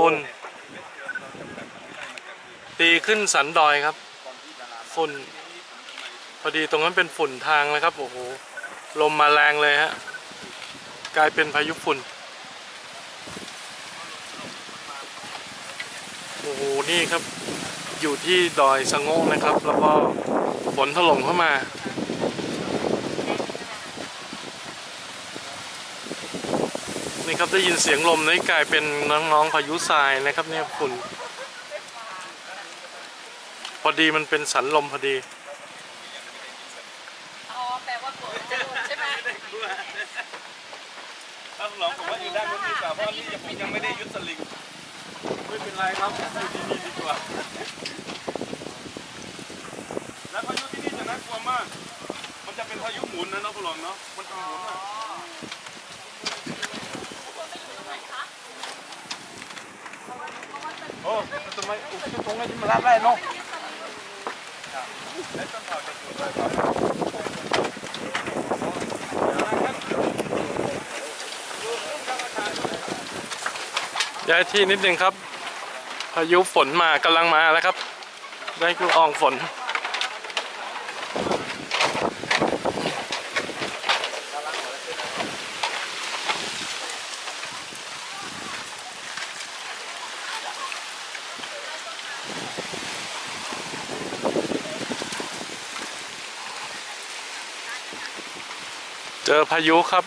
ฝุ่นตีขึ้นสันดอยครับ ฝุ่น พอดีตรงนั้นเป็นฝุ่นทางนะครับ โอ้โห ลมมาแรงเลยฮะ กลายเป็นพายุฝุ่น โอ้โห นี่ครับ อยู่ที่ดอยสะโงกนะครับ แล้วก็ฝนถล่มเข้ามา นี่ครับได้ยินเสียงลมนี่กลายเป็นน้องๆพายุทรายนะครับเนี่ยฝุ่นพอดีมันเป็นสันลมพอดีอ๋อแปลว่าฝนจะหลุดใช่ไหมถ้าหลงผมว่าอยู่ด้านนู้นดีกว่าเพราะนี่ผมยังไม่ได้ยึดสลิงไม่เป็นไรครับอยู่ที่นี่ดีกว่าแล้วพายุที่นี่จะน่ากลัวมาก มันจะเป็นพายุหมุนนะเนาะคุณหลงเนาะมันจะหมุนอะ โอ้ทำไมอุปตรงนี้มันรับได้เนาะแล้วต้นข่าวจะอยู่ด้วยครับย้ายที่นิดนึงครับ พายุฝนมากำลังมาแล้วครับ ได้กละอองฝน เจอพายุครับ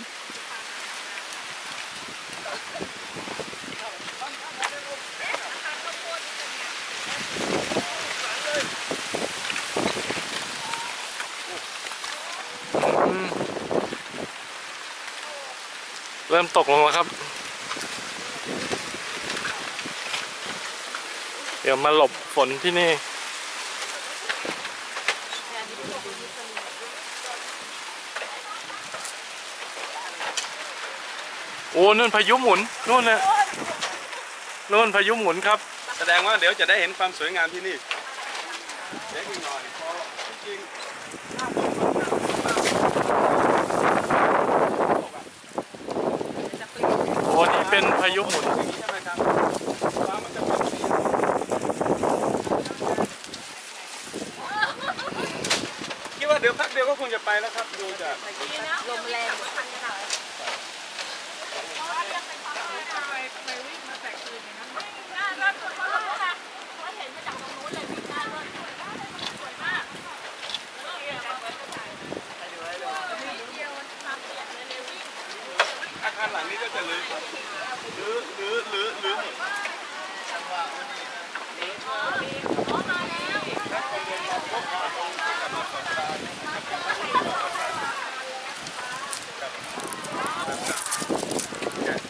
เริ่มตกลงแล้วครับ เดี๋ยวมาหลบฝนที่นี่ โอ้นู่นพายุหมุนนู่นนะนู่นพายุหมุนครับ แสดงว่าเดี๋ยวจะได้เห็นความสวยงามที่นี่เดี๋ยวอีกหน่อยพอจริงๆหน้าฝนมันหนาวมากโอ้นี่เป็นพายุหมุน อย่างนี้ใช่ไหมครับฟ้ามันจะเป็นสีคิดว่าเดี๋ยวพั กเดียวก็คงจะไปแล้วครับดูจากลมแรงเห็นมาจากตรงนู้นเลยวิ่งได้ด้วยสวยมาก อาคารหลังนี้ก็จะรื้อหรือหรือหรือหรือหมดครับ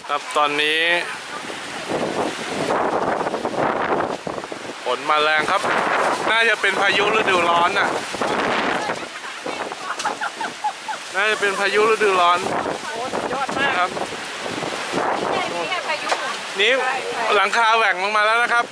ครับ ตอนนี้ฝนมาแรงครับ น่าจะเป็นพายุฤดูร้อนน่ะ น่าจะเป็นพายุฤดูร้อนโอ้ยอดมากครับนี่ไงพายุหมุนนี่หลังคาแหว่งลงมาแล้วนะครับ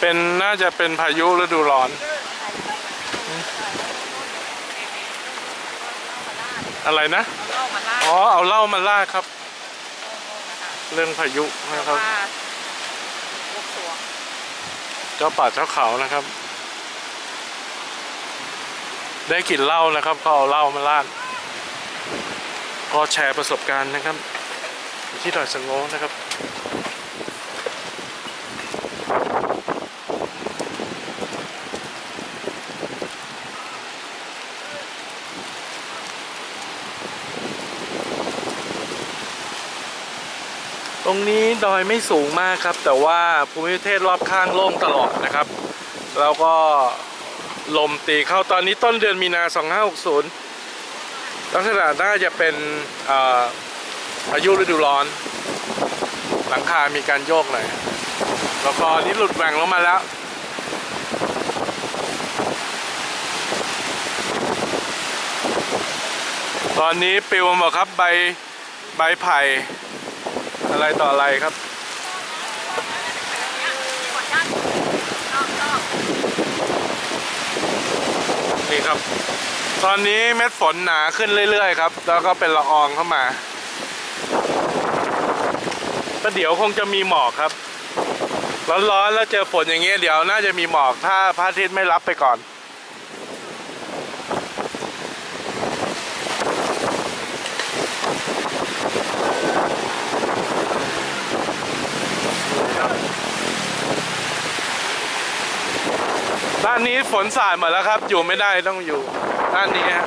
เป็นน่าจะเป็นพายุฤดูร้อน อะไรนะเข้ามาล่าอ๋อ เอาเหล้ามาลาดครับ เรื่องพายุนะครับว่าบวกสวงเจ้าป่าเจ้าเขานะครับ ได้กลิ่นเหล้านะครับก็เอาเหล้ามาลาดก็แชร์ประสบการณ์นะครับอยู่ที่ดอยสะโงนะครับ ตรงนี้ดอยไม่สูงมากครับ แต่ว่าภูมิประเทศรอบข้างโล่งตลอดนะครับ แล้วก็ลมตีเข้าตอนนี้ต้นเดือนมีนา 2560 ลักษณะน่าจะเป็นเอ่อพายุฤดูร้อน หลังคามีการโยกหน่อย แล้วก็อันนี้หลุดแหว่งลงมาแล้วตอนนี้ปิวหมดครับใบใบไผ่ อะไรต่ออะไรครับนี่ครับ ตอนนี้เม็ดฝนหนาขึ้นเรื่อยๆครับ แล้วก็เป็นละอองเข้ามาแต่เดี๋ยวคงจะมีหมอกครับ ร้อนๆแล้วเจอฝนอย่างเงี้ยเดี๋ยวน่าจะมีหมอกถ้าพระอาทิตย์ไม่รับไปก่อนานนี้ฝนสาดหมดแล้วครับ อยู่ไม่ได้ต้องอยู่ด้านนี้ฮะ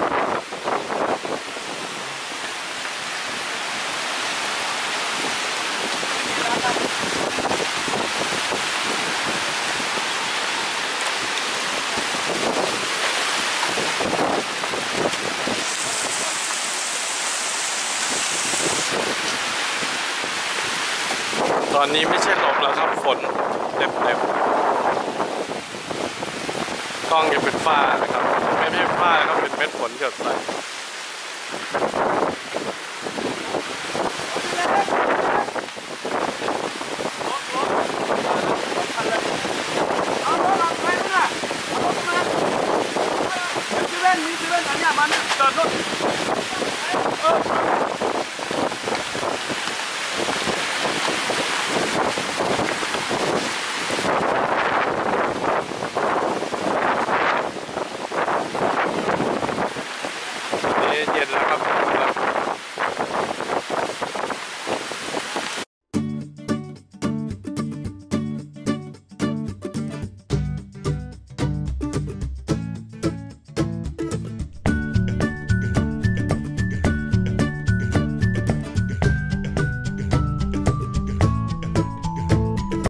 ตอนนี้ไม่ใช่ลมแล้วครับฝนเต็มเกล้องจะเป็นฝ้านะครับ ไม่ใช่ฝ้าครับเป็นเม็ดฝนหยดใส่เซเนรถ